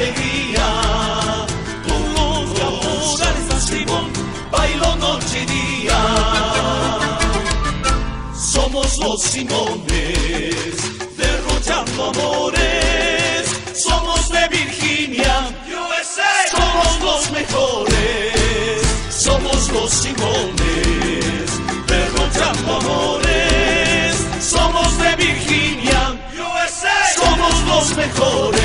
alegría, noche y día. Somos los Simones, derrochando amores, somos de Virginia, USA, somos los mejores, somos los Simones, derrochando amores, somos de Virginia, USA, somos los mejores.